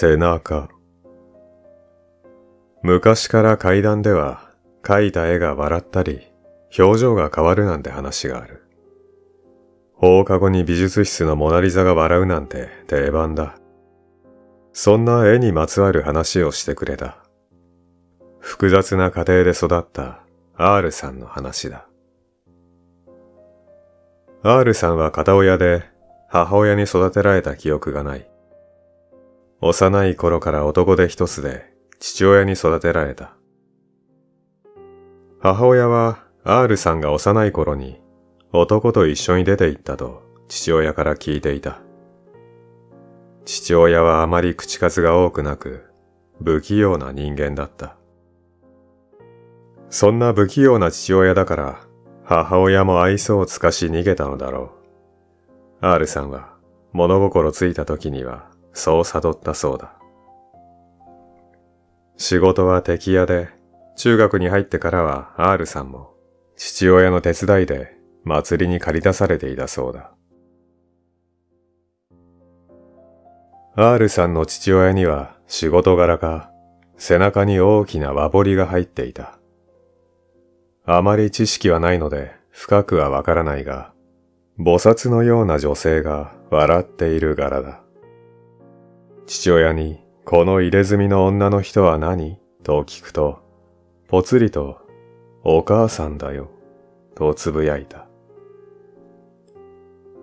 背中。昔から階段では描いた絵が笑ったり、表情が変わるなんて話がある。放課後に美術室のモナリザが笑うなんて定番だ。そんな絵にまつわる話をしてくれた。複雑な家庭で育った R さんの話だ。R さんは片親で母親に育てられた記憶がない。幼い頃から男で一つで父親に育てられた。母親は R さんが幼い頃に男と一緒に出て行ったと父親から聞いていた。父親はあまり口数が多くなく不器用な人間だった。そんな不器用な父親だから母親も愛想を尽かし逃げたのだろう。R さんは物心ついた時にはそう悟ったそうだ。仕事は敵屋で、中学に入ってからは R さんも父親の手伝いで祭りに借り出されていたそうだ。R さんの父親には仕事柄か背中に大きな和彫りが入っていた。あまり知識はないので深くはわからないが、菩薩のような女性が笑っている柄だ。父親に、この入れ墨の女の人は何？と聞くと、ぽつりと、お母さんだよ、とつぶやいた。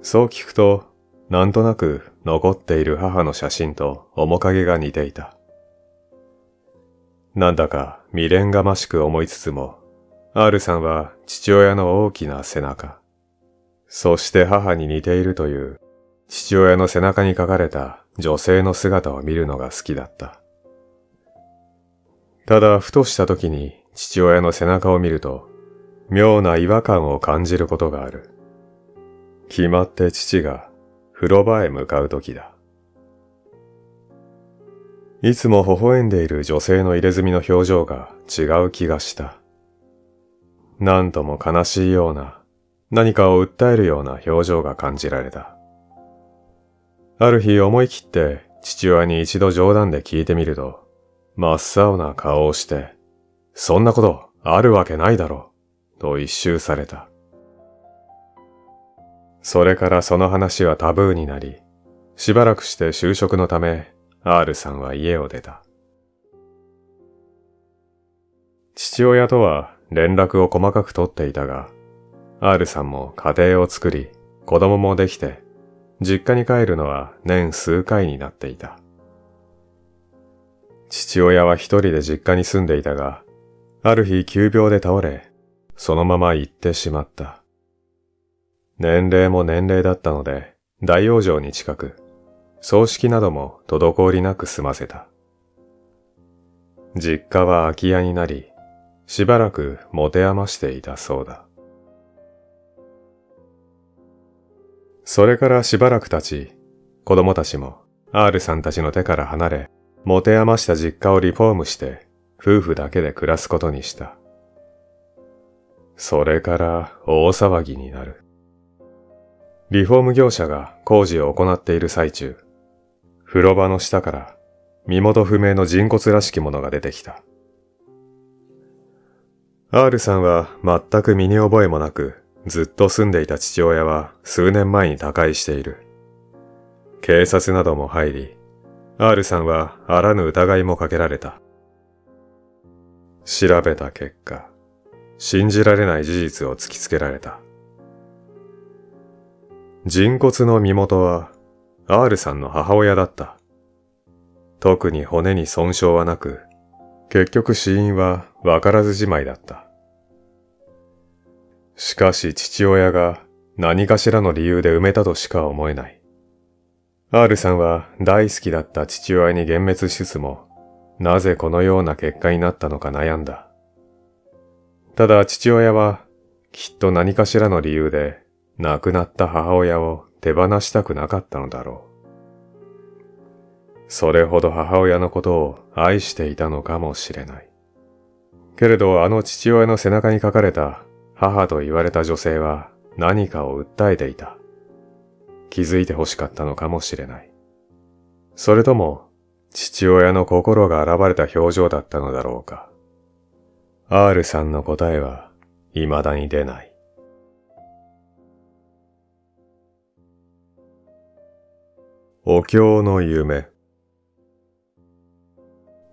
そう聞くと、なんとなく残っている母の写真と面影が似ていた。なんだか未練がましく思いつつも、R さんは父親の大きな背中、そして母に似ているという父親の背中に書かれた女性の姿を見るのが好きだった。ただ、ふとした時に父親の背中を見ると、妙な違和感を感じることがある。決まって父が風呂場へ向かう時だ。いつも微笑んでいる女性の入れ墨の表情が違う気がした。なんとも悲しいような、何かを訴えるような表情が感じられた。ある日思い切って父親に一度冗談で聞いてみると、真っ青な顔をして、そんなことあるわけないだろう、と一周された。それからその話はタブーになり、しばらくして就職のため、R さんは家を出た。父親とは連絡を細かく取っていたが、R さんも家庭を作り、子供もできて、実家に帰るのは年数回になっていた。父親は一人で実家に住んでいたが、ある日急病で倒れ、そのまま行ってしまった。年齢も年齢だったので、大往生に近く、葬式なども滞りなく済ませた。実家は空き家になり、しばらく持て余していたそうだ。それからしばらく経ち、子供たちも R さんたちの手から離れ、持て余した実家をリフォームして、夫婦だけで暮らすことにした。それから大騒ぎになる。リフォーム業者が工事を行っている最中、風呂場の下から身元不明の人骨らしきものが出てきた。R さんは全く身に覚えもなく、ずっと住んでいた父親は数年前に他界している。警察なども入り、R さんはあらぬ疑いもかけられた。調べた結果、信じられない事実を突きつけられた。人骨の身元は R さんの母親だった。特に骨に損傷はなく、結局死因はわからずじまいだった。しかし父親が何かしらの理由で埋めたとしか思えない。R さんは大好きだった父親に幻滅しつつも、なぜこのような結果になったのか悩んだ。ただ父親は、きっと何かしらの理由で、亡くなった母親を手放したくなかったのだろう。それほど母親のことを愛していたのかもしれない。けれどあの父親の背中に書かれた母と言われた女性は何かを訴えていた。気づいて欲しかったのかもしれない。それとも父親の心が現れた表情だったのだろうか。R さんの答えは未だに出ない。お経の夢。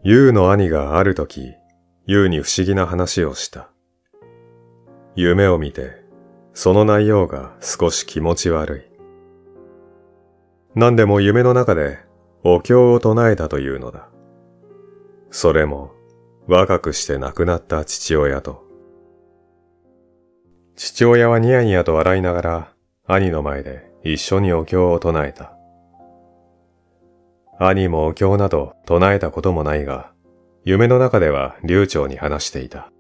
ユウの兄がある時、ユウに不思議な話をした。夢を見て、その内容が少し気持ち悪い。何でも夢の中でお経を唱えたというのだ。それも若くして亡くなった父親と。父親はニヤニヤと笑いながら兄の前で一緒にお経を唱えた。兄もお経など唱えたこともないが、夢の中では流暢に話していた。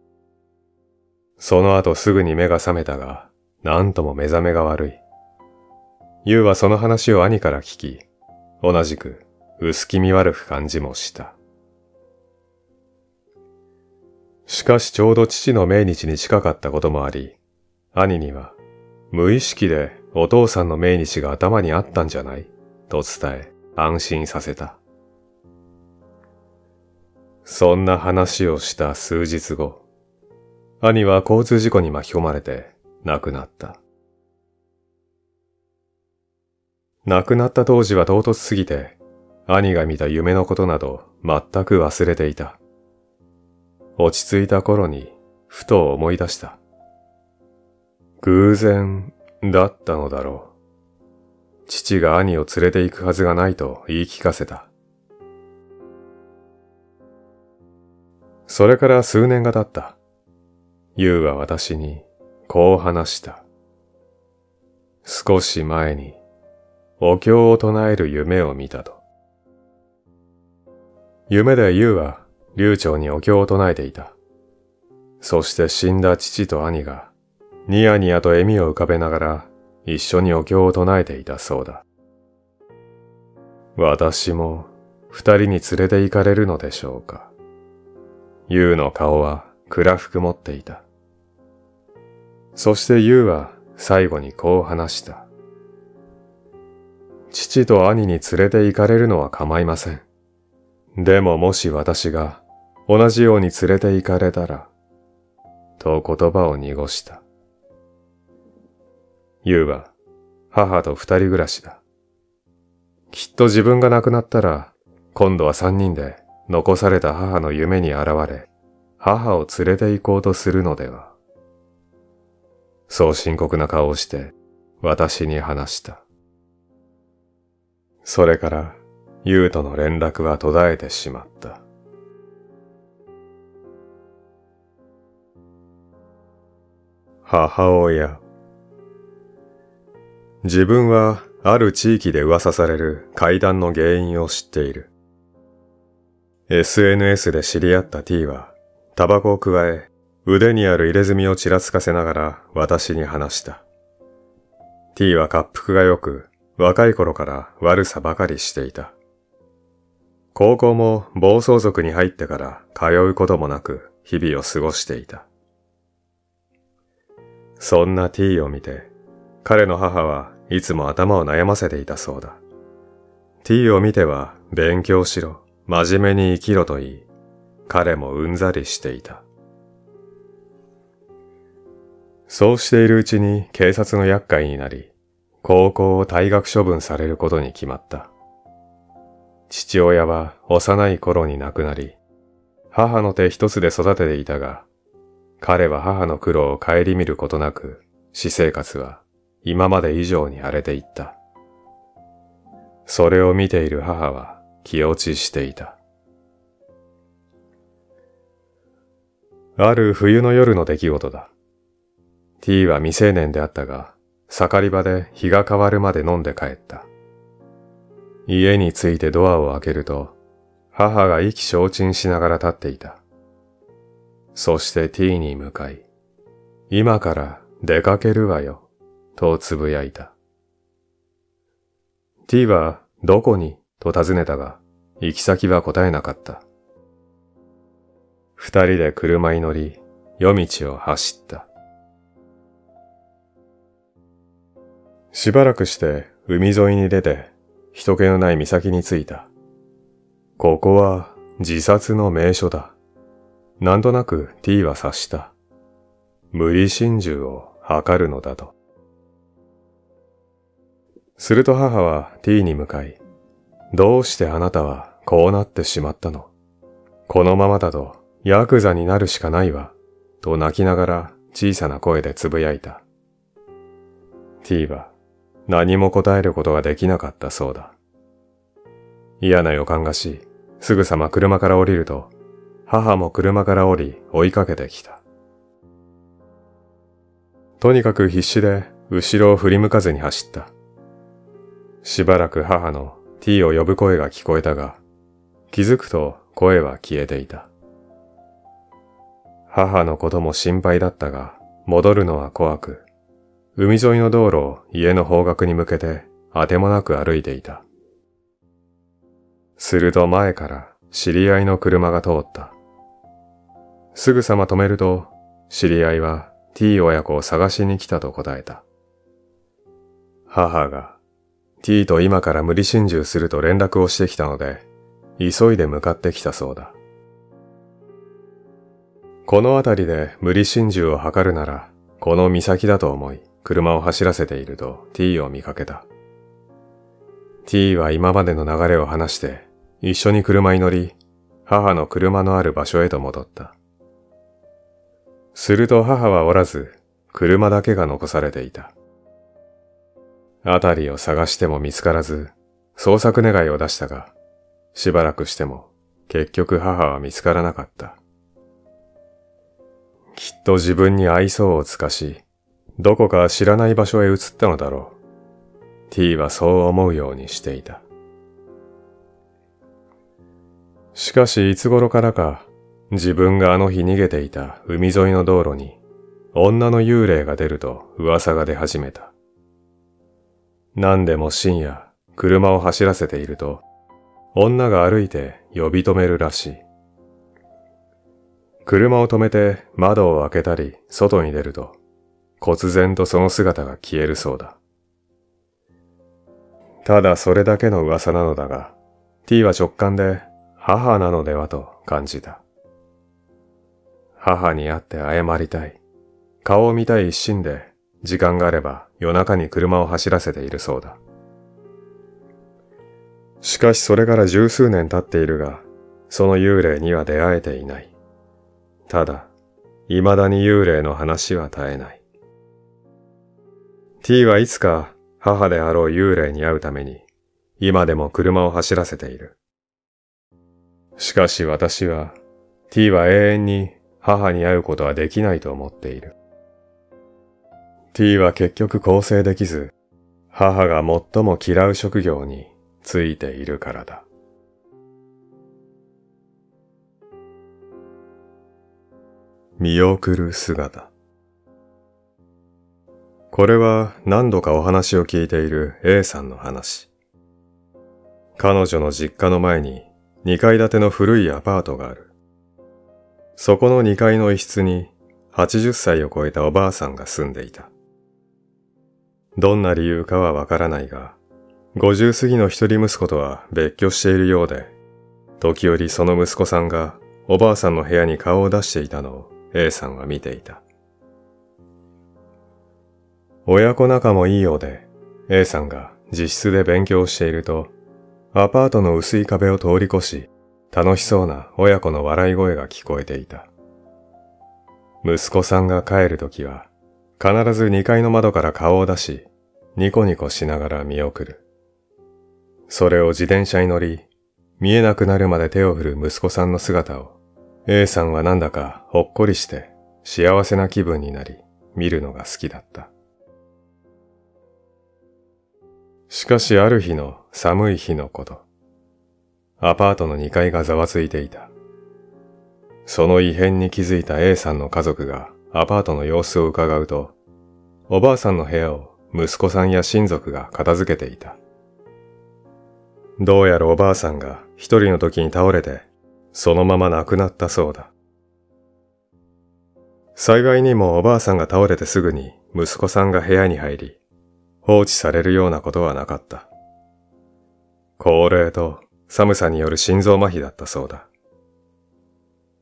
その後すぐに目が覚めたが、なんとも目覚めが悪い。優はその話を兄から聞き、同じく薄気味悪く感じもした。しかしちょうど父の命日に近かったこともあり、兄には無意識でお父さんの命日が頭にあったんじゃない？と伝え、安心させた。そんな話をした数日後、兄は交通事故に巻き込まれて亡くなった。亡くなった当時は唐突すぎて、兄が見た夢のことなど全く忘れていた。落ち着いた頃に、ふと思い出した。偶然だったのだろう。父が兄を連れて行くはずがないと言い聞かせた。それから数年が経った。優は私にこう話した。少し前にお経を唱える夢を見たと。夢で優は流暢にお経を唱えていた。そして死んだ父と兄がニヤニヤと笑みを浮かべながら一緒にお経を唱えていたそうだ。私も二人に連れて行かれるのでしょうか。ユウの顔は暗く曇っていた。そしてユウは最後にこう話した。父と兄に連れて行かれるのは構いません。でももし私が同じように連れて行かれたら、と言葉を濁した。ユウは母と二人暮らしだ。きっと自分が亡くなったら、今度は三人で残された母の夢に現れ、母を連れて行こうとするのでは。そう深刻な顔をして私に話した。それから、ユウとの連絡は途絶えてしまった。母親。自分はある地域で噂される階段の原因を知っている。SNS で知り合った T は、タバコを加え、腕にある入れ墨をちらつかせながら私に話した。T は滑腹が良く、若い頃から悪さばかりしていた。高校も暴走族に入ってから通うこともなく日々を過ごしていた。そんな T を見て、彼の母はいつも頭を悩ませていたそうだ。T を見ては勉強しろ、真面目に生きろと言い、彼もうんざりしていた。そうしているうちに警察の厄介になり、高校を退学処分されることに決まった。父親は幼い頃に亡くなり、母の手一つで育てていたが、彼は母の苦労を顧みることなく、私生活は今まで以上に荒れていった。それを見ている母は気落ちしていた。ある冬の夜の出来事だ。T は未成年であったが、盛り場で日が変わるまで飲んで帰った。家に着いてドアを開けると、母が意気消沈しながら立っていた。そして T に向かい、今から出かけるわよ。とつぶやいた。T はどこにと尋ねたが、行き先は答えなかった。二人で車に乗り、夜道を走った。しばらくして海沿いに出て、人気のない岬に着いた。ここは自殺の名所だ。なんとなく T は察した。無理心中を図るのだと。すると母は T に向かい、どうしてあなたはこうなってしまったの？このままだとヤクザになるしかないわ、と泣きながら小さな声でつぶやいた。T は何も答えることができなかったそうだ。嫌な予感がし、すぐさま車から降りると、母も車から降り追いかけてきた。とにかく必死で後ろを振り向かずに走った。しばらく母の T を呼ぶ声が聞こえたが、気づくと声は消えていた。母のことも心配だったが、戻るのは怖く、海沿いの道路を家の方角に向けてあてもなく歩いていた。すると前から知り合いの車が通った。すぐさま止めると、知り合いは T 親子を探しに来たと答えた。母が T と今から無理心中すると連絡をしてきたので、急いで向かってきたそうだ。この辺りで無理心中を図るなら、この岬だと思い、車を走らせていると T を見かけた。T は今までの流れを話して、一緒に車に乗り、母の車のある場所へと戻った。すると母はおらず、車だけが残されていた。あたりを探しても見つからず、捜索願いを出したが、しばらくしても結局母は見つからなかった。きっと自分に愛想をつかし、どこか知らない場所へ移ったのだろう。T はそう思うようにしていた。しかしいつ頃からか自分があの日逃げていた海沿いの道路に女の幽霊が出ると噂が出始めた。何でも深夜車を走らせていると女が歩いて呼び止めるらしい。車を止めて窓を開けたり外に出ると忽然とその姿が消えるそうだ。ただそれだけの噂なのだが、T は直感で母なのではと感じた。母に会って謝りたい。顔を見たい一心で、時間があれば夜中に車を走らせているそうだ。しかしそれから十数年経っているが、その幽霊には出会えていない。ただ、未だに幽霊の話は絶えない。T はいつか母であろう幽霊に会うために、今でも車を走らせている。しかし私は、T は永遠に母に会うことはできないと思っている。T は結局構成できず、母が最も嫌う職業についているからだ。見送る姿。これは何度かお話を聞いている A さんの話。彼女の実家の前に2階建ての古いアパートがある。そこの2階の一室に80歳を超えたおばあさんが住んでいた。どんな理由かはわからないが、50過ぎの一人息子とは別居しているようで、時折その息子さんがおばあさんの部屋に顔を出していたのを A さんは見ていた。親子仲もいいようで、A さんが自室で勉強していると、アパートの薄い壁を通り越し、楽しそうな親子の笑い声が聞こえていた。息子さんが帰るときは、必ず2階の窓から顔を出し、ニコニコしながら見送る。それを自転車に乗り、見えなくなるまで手を振る息子さんの姿を、A さんはなんだかほっこりして幸せな気分になり、見るのが好きだった。しかしある日の寒い日のこと。アパートの2階がざわついていた。その異変に気づいた A さんの家族がアパートの様子を伺うと、おばあさんの部屋を息子さんや親族が片付けていた。どうやらおばあさんが一人の時に倒れて、そのまま亡くなったそうだ。幸いにもおばあさんが倒れてすぐに息子さんが部屋に入り、放置されるようなことはなかった。高齢と寒さによる心臓麻痺だったそうだ。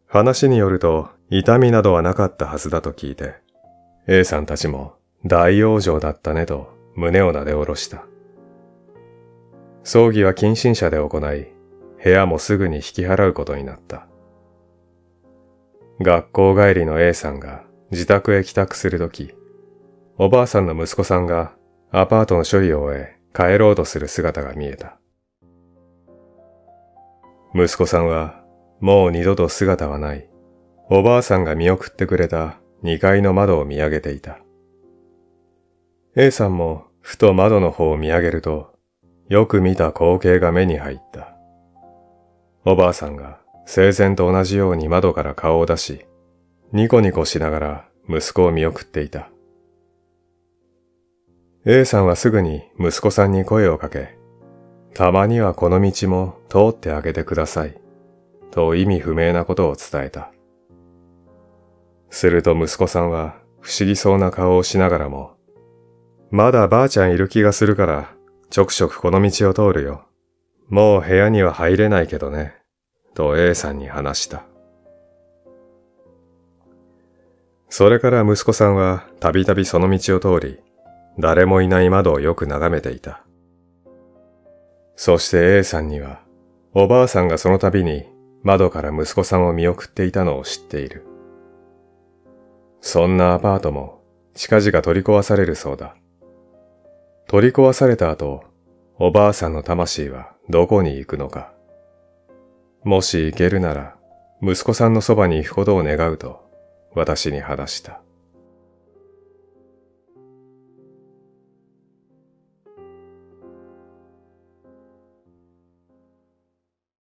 話によると痛みなどはなかったはずだと聞いて、A さんたちも大往生だったねと胸をなで下ろした。葬儀は近親者で行い、部屋もすぐに引き払うことになった。学校帰りの A さんが自宅へ帰宅するとき、おばあさんの息子さんがアパートの処理を終え帰ろうとする姿が見えた。息子さんはもう二度と姿はない。おばあさんが見送ってくれた二階の窓を見上げていた。A さんもふと窓の方を見上げると、よく見た光景が目に入った。おばあさんが生前と同じように窓から顔を出し、ニコニコしながら息子を見送っていた。A さんはすぐに息子さんに声をかけ、たまにはこの道も通ってあげてください、と意味不明なことを伝えた。すると息子さんは不思議そうな顔をしながらも、まだばあちゃんいる気がするから、ちょくちょくこの道を通るよ。もう部屋には入れないけどね、と A さんに話した。それから息子さんはたびたびその道を通り、誰もいない窓をよく眺めていた。そして A さんには、おばあさんがその度に窓から息子さんを見送っていたのを知っている。そんなアパートも近々取り壊されるそうだ。取り壊された後、おばあさんの魂はどこに行くのか。もし行けるなら、息子さんのそばに行くことを願うと、私に話した。